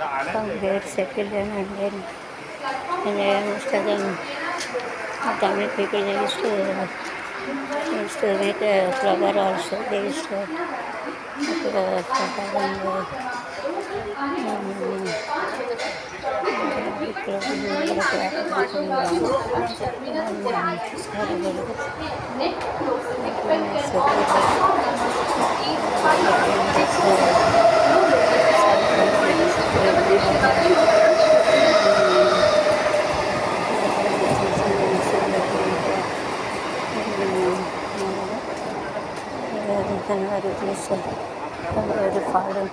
uh, the 80s and 90s and they had a problem another vessel, another foreign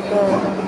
Thank you.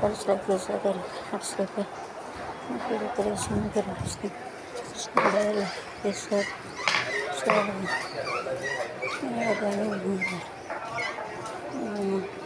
first like this other it's like a decoration the rest so there this one so yeah then um,